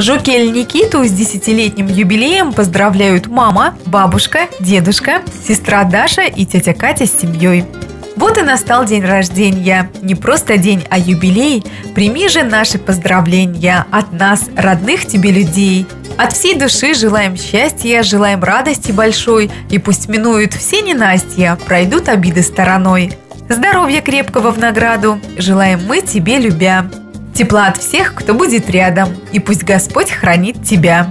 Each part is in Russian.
Жукель Никиту с десятилетним юбилеем поздравляют мама, бабушка, дедушка, сестра Даша и тетя Катя с семьей. Вот и настал день рождения. Не просто день, а юбилей. Прими же наши поздравления от нас, родных тебе людей. От всей души желаем счастья, желаем радости большой, и пусть минуют все ненастья, пройдут обиды стороной. Здоровья крепкого в награду желаем мы тебе, любя. Тепла от всех, кто будет рядом, и пусть Господь хранит тебя.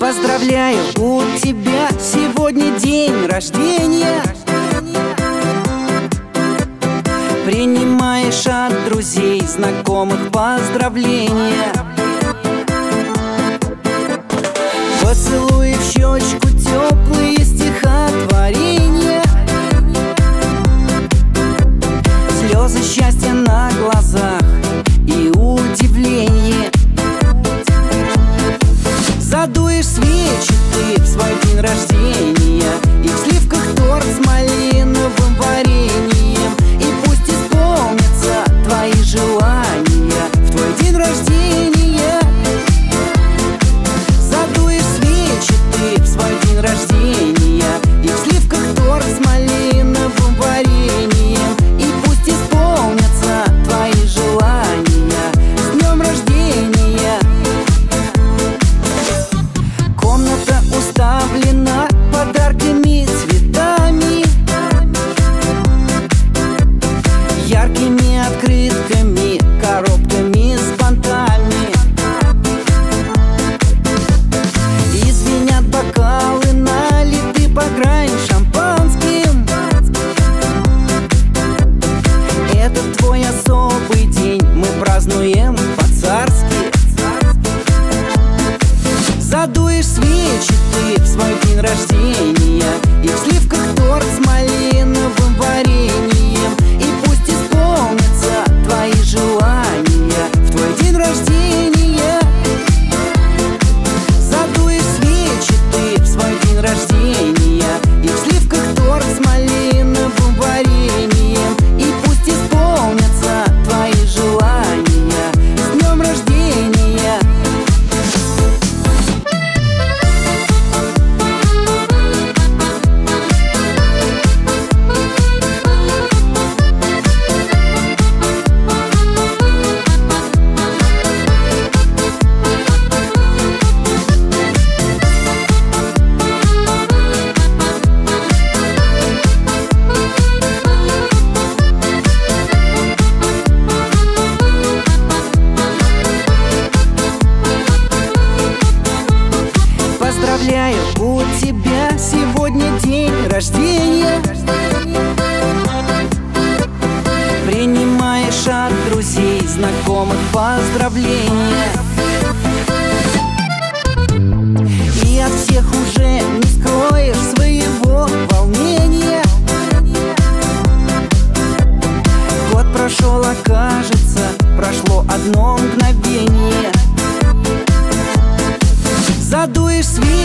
Поздравляю, у тебя сегодня день рождения знакомых поздравления Поздравляю, у тебя сегодня день рождения. Принимаешь от друзей, знакомых поздравления. И от всех уже не скроешь своего волнения. Год прошел, окажется, прошло одно мгновение. Задуешь свет